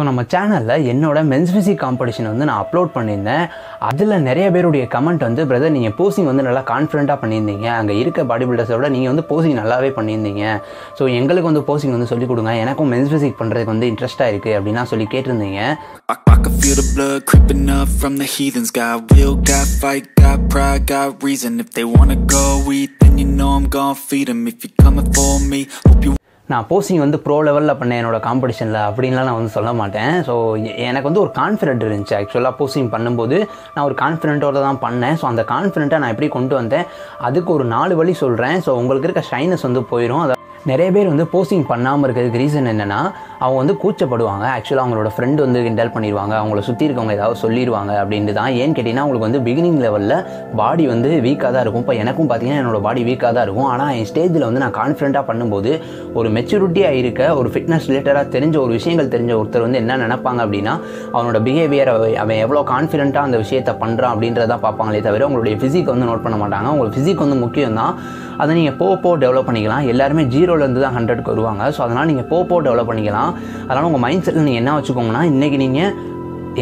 So நம்ம சேனலில் என்னோட மென்ஸ் ஃபிசிக் காம்படிஷன் வந்து நான் அப்லோட் பண்ணியிருந்தேன் அதில் நிறைய பேருடைய கமெண்ட் வந்து பிரதர் நீங்கள் போசிங் வந்து நல்லா கான்ஃபிடண்ட்டாக பண்ணியிருந்தீங்க அங்கே இருக்க பாடி பில்டர்ஸோட நீங்கள் வந்து போசிங் நல்லாவே பண்ணியிருந்தீங்க ஸோ எங்களுக்கு வந்து போசிங் வந்து சொல்லிக் கொடுங்க எனக்கும் மென்ஸ் ஃபிசிக் பண்ணுறதுக்கு வந்து இன்ட்ரெஸ்ட்டாக இருக்குது அப்படின்னா சொல்லி கேட்டிருந்தீங்க I, feel the blood creeping up from the heathens. Got will, got fight, got pride, got reason. If they wanna go eat, then you know I'm gonna feed them. If you're coming for me, hope you நான் posing வந்து pro லெவலில் பண்ணேன் என்னோட காம்படிஷனில் அப்படின்லாம் நான் வந்து சொல்ல மாட்டேன். ஸோ எனக்கு வந்து ஒரு கான்ஃபிடென்ட் இருந்துச்சு. ஆக்சுவலாக போஸ்டிங் பண்ணும்போது நான் ஒரு கான்ஃபிடென்ட்டோட தான் பண்ணேன். ஸோ அந்த கான்ஃபிடென்ட்டை நான் எப்படி கொண்டு வந்தேன் அதுக்கு ஒரு நாலு வழி சொல்கிறேன் ஸோ உங்களுக்கு இருக்க ஷைனஸ் வந்து போயிடும் அதை நிறைய பேர் வந்து போஸ்டிங் பண்ணாமல் இருக்கிறதுக்கு ரீசன் என்னென்னா அவங்க வந்து கூச்சப்படுவாங்க. ஆக்சுவலாக அவங்களோட ஃப்ரெண்டு வந்து கிண்டல் பண்ணிடுவாங்க அவங்கள சுற்றி இருக்கவங்க ஏதாவது சொல்லிடுவாங்க அப்படின்ட்டு தான் ஏன்னு கேட்டிங்கன்னா அவங்களுக்கு வந்து பிகினிங் லெவலில் பாடி வந்து வீக்காக தான் இருக்கும். இப்போ எனக்கும் பார்த்தீங்கன்னா என்னோட பாடி வீக்காக தான் இருக்கும். ஆனால் என் ஸ்டேஜில் வந்து நான் கான்ஃபிடென்ட்டாக பண்ணும்போது ஒரு மெச்சூரிட்டியாக இருக்க ஒரு ஃபிட்னஸ் ரிலேட்டடாக தெரிஞ்ச ஒரு விஷயங்கள் தெரிஞ்ச ஒருத்தர் வந்து என்ன நினைப்பாங்க அப்படின்னா அவனோட பிஹேவியர் அவன் எவ்வளோ கான்ஃபிடென்ட்டாக அந்த விஷயத்தை பண்ணுறான் அப்படின்றத பார்ப்பாங்களே தவிர உங்களுடைய ஃபிசிக் வந்து நோட் பண்ண மாட்டாங்க. உங்களுக்கு ஃபிசிக் வந்து முக்கியம் தான். அதை நீங்கள் போக போக டெவலப் பண்ணிக்கலாம். எல்லாருமே ஜீரோலேருந்து தான் ஹண்ட்ரட்க்கு வருவாங்க. ஸோ அதனால் நீங்கள் போக போக டெவலப் பண்ணிக்கலாம். அதனால் உங்கள் மைண்ட் செட்டில் நீங்கள் என்ன வச்சுக்கோங்கன்னா இன்றைக்கி நீங்கள்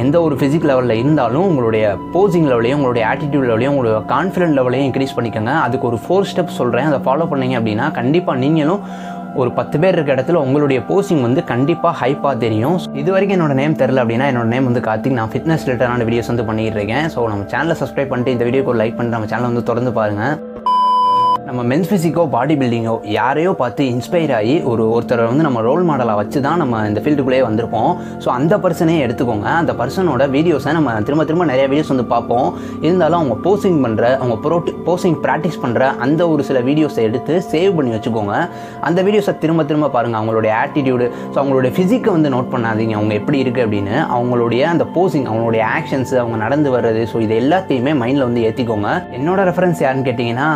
எந்த ஒரு ஃபிசிக் லெவலில் இருந்தாலும் உங்களுடைய போசிங் லெவலையும் உங்களுடைய ஆட்டிடியூட் லெவலையும் உங்களுடைய கான்ஃபிடென்ட் லெவலையும் இன்க்ரீஸ் பண்ணிக்கோங்க. அதுக்கு ஒரு ஃபோர் ஸ்டெப் சொல்கிறேன் அதை ஃபாலோ பண்ணீங்க அப்படின்னா கண்டிப்பாக நீங்களும் ஒரு பத்து பேர் இருக்க இடத்துல உங்களுடைய போஸ்டிங் வந்து கண்டிப்பாக ஹைப்பாக தெரியும். இது வரைக்கும் என்னோட நேம் தெரில அப்படின்னா என்னோட நேம் வந்து கார்த்திக். நான் ஃபிட்னஸ் ரிலேட்டடான வீடியோஸ் வந்து பண்ணிட்டு இருக்கேன். ஸோ நம்ம சேனலை சப்ஸ்கிரைப் பண்ணிட்டு இந்த வீடியோக்கு ஒரு லைக் பண்ணிட்டு நம்ம சேனலை வந்து தொடர்ந்து பாருங்கள் நம்ம மென்ஸ் ஃபிசிக்கோ பாடி பில்டிங்கோ யாரையோ பார்த்து இன்ஸ்பயர் ஆகி ஒரு ஒருத்தரை வந்து நம்ம ரோல் மாடலாக வச்சு தான் நம்ம இந்த ஃபீல்டுக்குள்ளேயே வந்திருப்போம். ஸோ அந்த பர்சனே எடுத்துக்கோங்க. அந்த பர்சனோட வீடியோஸை நம்ம திரும்ப திரும்ப நிறைய வீடியோஸ் வந்து பார்ப்போம். இருந்தாலும் அவங்க போஸ்டிங் பண்ணுற அவங்க ப்ரோட்டி போஸ்டிங் ப்ராக்டிஸ் பண்ணுற அந்த ஒரு சில வீடியோஸை எடுத்து சேவ் பண்ணி வச்சுக்கோங்க. அந்த வீடியோஸை திரும்ப திரும்ப பாருங்கள் அவங்களுடைய ஆட்டிடியூடு ஸோ அவங்களுடைய ஃபிசிக்கை வந்து நோட் பண்ணாதீங்க. அவங்க எப்படி இருக்குது அப்படின்னு. அவங்களுடைய அந்த போசிங் அவங்களுடைய ஆக்ஷன்ஸ் அவங்க நடந்து வர்றது. ஸோ இது எல்லாத்தையுமே மைண்டில் வந்து ஏற்றிக்கோங்க என்னோட ரெஃபரன்ஸ் யாருன்னு கேட்டிங்கன்னா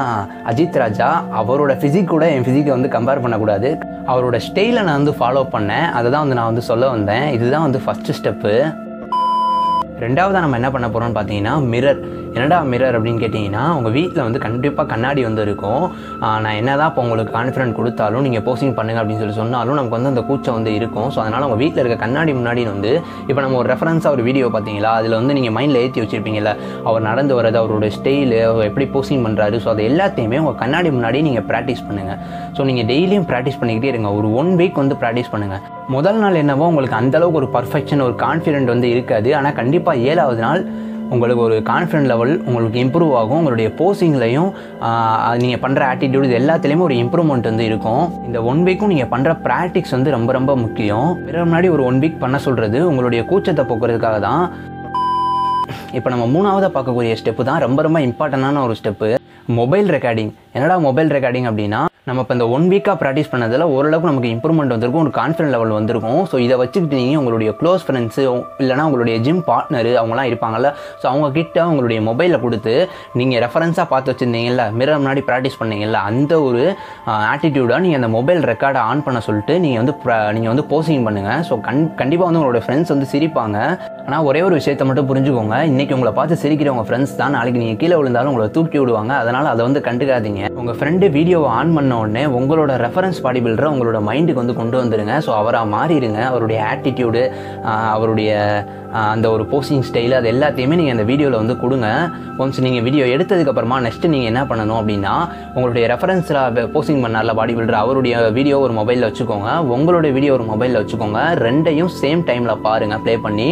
அஜித் ராஜா அவரோட ஃபிசிக் கூட என் ஃபிசிக்கை வந்து கம்பேர் பண்ணக்கூடாது. அவரோட ஸ்டைலை நான் வந்து ஃபாலோ பண்ணேன். அதை தான் வந்து நான் வந்து சொல்ல வந்தேன். இதுதான் வந்து ஃபஸ்ட்டு ஸ்டெப்பு ரெண்டாவதாக நம்ம என்ன பண்ண போகிறோம்னு பார்த்தீங்கன்னா மிரர் என்னடா மிரர் அப்படின்னு கேட்டிங்கன்னா உங்கள் வீட்டில் வந்து கண்டிப்பாக கண்ணாடி வந்து இருக்கும். நான் என்ன தான் இப்போ உங்களுக்கு கான்ஃபிடென்ட் கொடுத்தாலும் நீங்கள் போஸ்டிங் பண்ணுங்க அப்படின்னு சொல்லி சொன்னாலும் நமக்கு வந்து அந்த கூச்சம் வந்து இருக்கும். ஸோ அதனால் உங்கள் வீட்டில் இருக்க கண்ணாடி முன்னாடி வந்து இப்போ நம்ம ஒரு ரெஃபரன்ஸாக ஒரு வீடியோ பார்த்தீங்களா? அதில் வந்து நீங்கள் மைண்டில் ஏற்றி வச்சுருப்பீங்கல்ல அவர் நடந்து வர்றது அவரோட ஸ்டைலு அவர் எப்படி போஸ்டிங் பண்ணுறாரு ஸோ அது எல்லாத்தையுமே உங்கள் கண்ணாடி முன்னாடி நீங்கள் ப்ராக்டிஸ் பண்ணுங்கள் ஸோ நீங்கள் டெய்லியும் ப்ராக்டிஸ் பண்ணிக்கிட்டே இருங்க. ஒரு ஒன் வீக் வந்து ப்ராக்டிஸ் பண்ணுங்கள் முதல் நாள் என்னவோ உங்களுக்கு அந்தளவுக்கு ஒரு பர்ஃபெக்ஷன் ஒரு கான்ஃபிடென்ட் வந்து இருக்காது. ஆனால் கண்டிப்பாக ஏழாவது நாள் உங்களுக்கு ஒரு கான்ஃபிடென்ட் லெவல் உங்களுக்கு இம்ப்ரூவ் ஆகும். உங்களுடைய போஸ்டிங்லையும் நீங்கள் பண்ணுற ஆட்டிடியூட் இது எல்லாத்துலேயுமே ஒரு இம்ப்ரூவ்மெண்ட் வந்து இருக்கும். இந்த ஒன் வீக்கும் நீங்கள் பண்ணுற ப்ராக்டிக்ஸ் வந்து ரொம்ப ரொம்ப முக்கியம். பிறகு முன்னாடி ஒரு ஒன் வீக் பண்ண சொல்கிறது உங்களுடைய கூச்சத்தை போக்குறதுக்காக தான். இப்போ நம்ம மூணாவதாக பார்க்கக்கூடிய ஸ்டெப்பு தான் ரொம்ப ரொம்ப இம்பார்ட்டண்டான ஒரு ஸ்டெப்பு மொபைல் ரெக்கார்டிங் என்னடா மொபைல் ரெக்கார்டிங் அப்படின்னா நம்ம இப்போ இந்த ஒன் வீக்காக ப்ராக்டிஸ் பண்ணதில் ஓரளவுக்கு நமக்கு இம்ப்ரூவ்மெண்ட் வந்திருக்கும் ஒரு கான்ஃபிடன்ட் லெவல் வந்திருக்கும். ஸோ இதை வச்சுக்கிட்டு நீங்கள் உங்களுடைய க்ளோஸ் ஃப்ரெண்ட்ஸு இல்லைனா உங்களுடைய ஜிம் பார்ட்னரு அவங்களாம் இருப்பாங்கல்ல. ஸோ அவங்கக்கிட்ட உங்களுடைய மொபைலை கொடுத்து நீங்கள் ரெஃபரன்ஸாக பார்த்து வச்சுருந்தீங்கல்ல மிரர் முன்னாடி ப்ராக்டிஸ் பண்ணீங்கல்ல அந்த ஒரு ஆட்டிடியூடாக நீங்கள் அந்த மொபைல் ரெக்கார்டை ஆன் பண்ண சொல்லிட்டு நீங்கள் வந்து நீங்கள் வந்து போஸ்டிங் பண்ணுங்கள் ஸோ கண் கண்டிப்பாக வந்து உங்களோட ஃப்ரெண்ட்ஸ் வந்து சிரிப்பாங்க. ஆனால் ஒரே ஒரு விஷயத்தை மட்டும் புரிஞ்சுக்கோங்க. இன்றைக்கி உங்களை பார்த்து சிரிக்கிறவங்க ஃப்ரெண்ட்ஸ் தான். நாளைக்கு நீங்கள் கீழே விழுந்தாலும் உங்களை தூக்கி விடுவாங்க. அதனால் அதை வந்து கண்டுக்காதீங்க. உங்கள் ஃப்ரெண்டு வீடியோவை ஆன் பண்ண உடனே உங்களோட ரெஃபரன்ஸ் பாடி பில்டரை உங்களோட மைண்டுக்கு வந்து கொண்டு வந்துடுங்க ஸோ அவராக மாறிடுங்க அவருடைய ஆட்டிடியூடு அவருடைய அந்த ஒரு போஸ்டிங் ஸ்டைல் அது எல்லாத்தையுமே நீங்கள் அந்த வீடியோவில் வந்து கொடுங்க. ஒன்ஸ் நீங்கள் வீடியோ எடுத்ததுக்கப்புறமா நெக்ஸ்ட்டு நீங்கள் என்ன பண்ணணும் அப்படின்னா உங்களுடைய ரெஃபரன்ஸில் போஸ்டிங் பண்ணார்ல பாடி பில்டர் அவருடைய வீடியோ ஒரு மொபைலில் வச்சுக்கோங்க. உங்களுடைய வீடியோ ஒரு மொபைலில் வச்சுக்கோங்க. ரெண்டையும் சேம் டைமில் பாருங்கள் ப்ளே பண்ணி.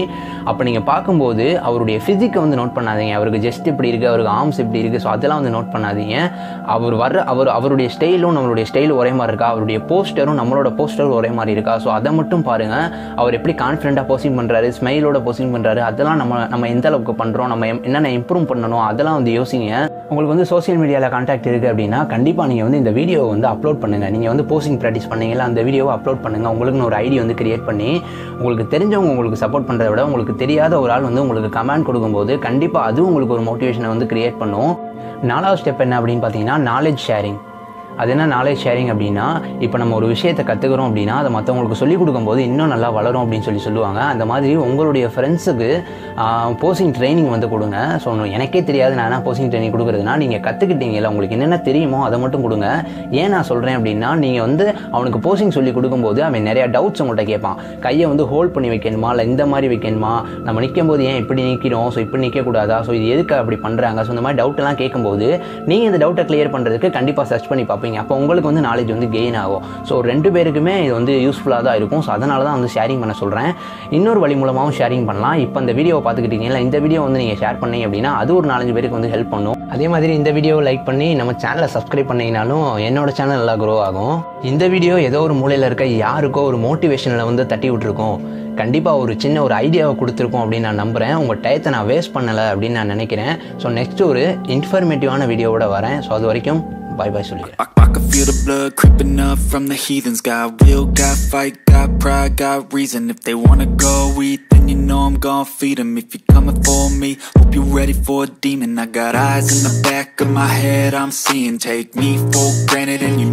அப்போ நீங்கள் பார்க்கும்போது அவருடைய ஃபிசிக்கை வந்து நோட் பண்ணாதீங்க. அவருக்கு ஜஸ்ட் இப்படி இருக்குது அவருக்கு ஆர்ம்ஸ் இப்படி இருக்குது ஸோ அதெல்லாம் வந்து நோட் பண்ணாதீங்க. அவர் வர்ற அவர் அவருடைய ஸ்டைலும் நம்மளுடைய ஸ்டைல் ஒரே மாதிரி இருக்கா? அவருடைய போஸ்டரும் நம்மளோட போஸ்டரும் ஒரே மாதிரி இருக்கா? ஸோ அதை மட்டும் பாருங்கள் அவர் எப்படி கான்ஃபிடென்ட்டாக போஸ்டிங் பண்ணுறாரு ஸ்மைலோட போஸ்டிங் பண்ணுறாரு அதெல்லாம் நம்ம நம்ம எந்த அளவுக்கு பண்ணுறோம் நம்ம எம்- என்னென்ன இம்ப்ரூவ் பண்ணணும் அதெல்லாம் வந்து யோசிங்க. உங்களுக்கு வந்து சோஷியல் மீடியாவில் கான்டாக்ட் இருக்குது அப்படின்னா கண்டிப்பாக நீங்கள் வந்து இந்த வீடியோவை வந்து அப்லோட் பண்ணுங்கள் நீங்கள் வந்து போஸ்டிங் ப்ராக்டிஸ் பண்ணீங்களா அந்த வீடியோவை அப்லோட் பண்ணுங்கள் உங்களுக்குன்னு ஒரு ஐடி வந்து கிரியேட் பண்ணி உங்களுக்கு தெரிஞ்சவங்க உங்களுக்கு சப்போர்ட் பண்ணுறத விட உங்களுக்கு தெரியாத ஒரு ஆள் வந்து உங்களுக்கு கமெண்ட் கொடுக்கும்போது கண்டிப்பாக அதுவும் உங்களுக்கு ஒரு மோட்டிவேஷனை வந்து கிரியேட் பண்ணும். நாலாவது ஸ்டெப் என்ன அப்படின்னு பார்த்தீங்கன்னா நாலேஜ் ஷேரிங் அது என்ன நாலேஜ் ஷேரிங் அப்படின்னா இப்போ நம்ம ஒரு விஷயத்தை கற்றுக்குறோம் அப்படின்னா அதை மற்றவங்களுக்கு சொல்லிக் கொடுக்கும்போது இன்னும் நல்லா வளரும் அப்படின்னு சொல்லி சொல்லுவாங்க. அந்த மாதிரி உங்களுடைய ஃப்ரெண்ட்ஸுக்கு போசிங் ட்ரைனிங் வந்து கொடுங்க. ஸோ எனக்கே தெரியாது நான் என்ன போசிங் ட்ரைனிங் கொடுக்குறதுனா நீங்கள் கற்றுக்கிட்டீங்கல்ல உங்களுக்கு என்னென்ன தெரியுமோ அதை மட்டும் கொடுங்க. ஏன் நான் சொல்கிறேன் அப்படின்னா நீங்கள் வந்து அவனுக்கு போசிங் சொல்லி கொடுக்கும்போது அவன் நிறையா டவுட்ஸ் உங்கள்கிட்ட கேட்பான். கையை வந்து ஹோல்ட் பண்ணி வைக்கணுமா? இல்லை இந்த மாதிரி வைக்கணுமா? நம்ம நிற்கும் போது ஏன் இப்படி நிற்கிறோம் ஸோ இப்படி நிற்கக்கூடாதா ஸோ இது எதுக்கு அப்படி பண்ணுறாங்க ஸோ இந்த மாதிரி டவுட்லாம் கேட்கும்போது நீங்கள் இந்த டவுட்டை கிளியர் பண்ணுறதுக்கு கண்டிப்பாக சர்ச் பண்ணி பார்ப்பீங்க. அப்போ உங்களுக்கு வந்து நாலேஜ் வந்து கெயின் ஆகும். ஸோ ரெண்டு பேருக்குமே இது வந்து யூஸ்ஃபுல்லாக தான் இருக்கும். ஸோ அதனால தான் வந்து ஷேரிங் பண்ண சொல்கிறேன் இன்னொரு வழி மூலமாகவும் ஷேரிங் பண்ணலாம். இப்போ இந்த வீடியோவை பார்த்துக்கிட்டீங்களா இந்த வீடியோ வந்து நீங்கள் ஷேர் பண்ணீங்க அப்படின்னா அது ஒரு நாலஞ்சு பேருக்கு வந்து ஹெல்ப் பண்ணும். அதே மாதிரி இந்த வீடியோவை லைக் பண்ணி நம்ம சேனலை சப்ஸ்கிரைப் பண்ணிங்கனாலும் என்னோட சேனல் நல்லா க்ரோ ஆகும். இந்த வீடியோ ஏதோ ஒரு மூலையில் இருக்க யாருக்கோ ஒரு மோட்டிவேஷனில் வந்து தட்டி விட்டுருக்கோம். கண்டிப்பாக ஒரு சின்ன ஒரு ஐடியாவை கொடுத்துருக்கோம் அப்படின்னு நான் நம்புகிறேன் உங்கள் டயத்தை நான் வேஸ்ட் பண்ணலை அப்படின்னு நான் நினைக்கிறேன். ஸோ நெக்ஸ்ட் ஒரு இன்ஃபர்மேட்டிவான வீடியோவோட வரேன். ஸோ அது வரைக்கும் பாய் பாய் சொல்லிக்கிறேன். Feel the blood creeping up from the heathens. Got will, got fight, got pride, got reason. If they wanna go eat, then you know I'm gon' feed them. If you're coming for me, hope you're ready for a demon. I got eyes in the back of my head, I'm seeing. Take me for granted, and you